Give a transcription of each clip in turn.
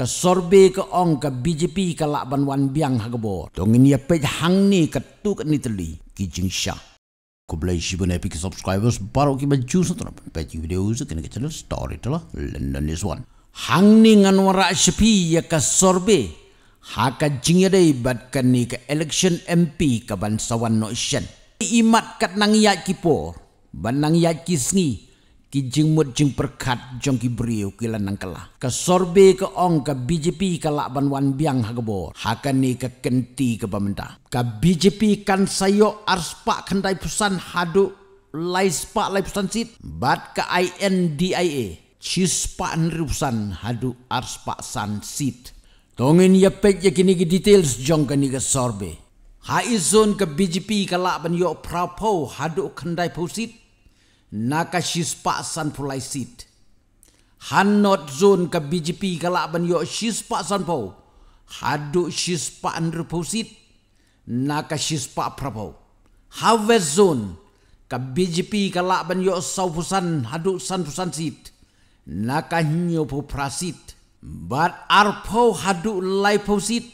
ka sorbe ka ong ka BJP ka lakban wan biang hagabo tongin ya pej hang ni ka tu ka nitali ki jing sha. Ko blai shi bune epic subscribers baro ki baju sa tona pej videos ka ni ka channel story tala london is one. Hang ni ngan wara shpi ya ka sorbe. Ha ka jing ya dei bat ka ni ka election MP ka ban sawan no shen imat kat nang ya ki por. Ban nang ya ki sngi ki jing mut jing perkat jong ki brio ki lanang kala ka sorbe ka ong ka BJP ka lak ban wan biang hagabor hakan ni ka kenti ka bamenda ka BJP kan sayo arspa kandai pusan hadu lai spa lai sit. Bat ka INDIA chispa nrusan hadu arspa san sit. Tongin ya pek ya kini ki details jong ka ni ka sorbe. Ha izon ka BJP ka lak ban yo prapo hadu kandai pusit naka shispa san pulai sit. Hanot zone ka BJP kalaban yo shispa san po. Hadu shispa andre sit. Naka shispa prapo. Harvest zone ka BJP kalaban yo saupusan hadu san pusan sit. Naka nyo po prasit. But arpo hadu lai po sit.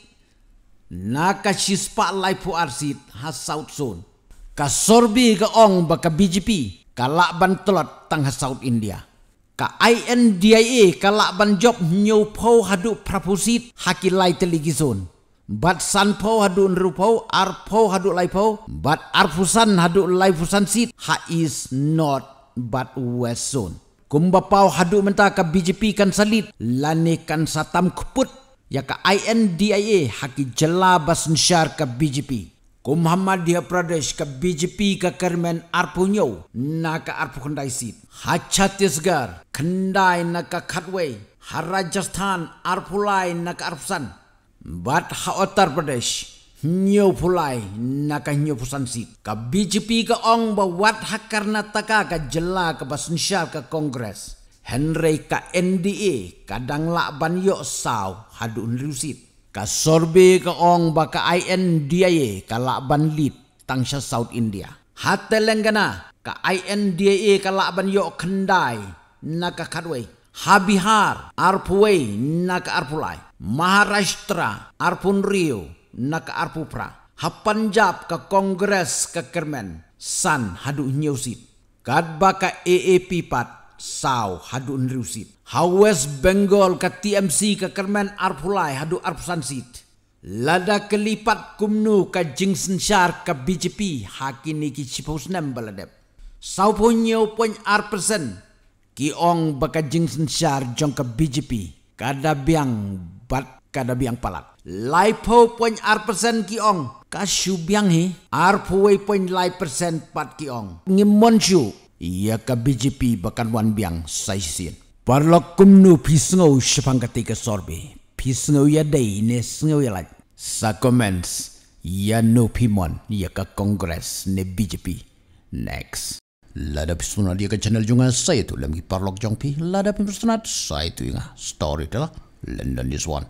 Naka shispa lai po arsit ha south zone. Ka sorbi ka ong baka BJP kalak ban telot tang South India. Ka INDIA kalak ban job nyo po hadu prapusit hakilai teligizon. Bat san po hadu nrupo ar po hadu lai po. Bat arfusan hadu lai fusan sit ha is not but west. Kumba pau hadu menta ka BJP kan salit lani kan satam kuput ya ka INDIA haki jela bas nsyar ka BJP. Ko Muhammadiyah Pradesh ka BJP ka Kermen arpunyo na ka arpu kandai sit. Ha Chhattisgarh kandai na ka Khatway. Ha Rajasthan arpulai na ka arpusan. Bat ha Uttar Pradesh nyo pulai na ka nyo pusan sit. Ka BJP ka ong ba wat ha Karnataka ka jela ka basensyar ka Kongres. Henry ka NDA kadang lak ban yo saw hadu nrusit ka sorbe ka ong ba ka INDIA ka laban lit tang sa South India. Ha Telangana ka INDIA ka laban yo kendai na ka kadway. Ha Bihar arpuway na ka arpulay. Maharashtra arpun Rio na ka arpupra. Ha Punjab ka Kongres ka Kermen san hadu nyusit. Kadba ka AAP pat saw hadu nriusit. Ha West Bengal ka TMC ka Kermen Arpulai hadu arpusan sit. Lada kelipat kumnu ka jingsen syar ka BJP hakini ki nem baladep. Saw po nyo pon arpesen ki ong baka jingsen syar jong ka BJP kada biang bat kada biang palat. Lai po pon arpesen ki ong ka biang hi arpuway pon lai persen pat ki ong. Ngimon syu ia ka BJP bakan wan biang saisin. Parlok kumnu pisngau shapang katika sorbe. Pisngau ya day ne sngau ya laj. Sa comments ya no pimon ya ka kongres ne BJP. Next. Lada pisuna dia ke channel junga saya tu lagi parlok jong pi. Lada pisuna saya tu inga story telah. London this one.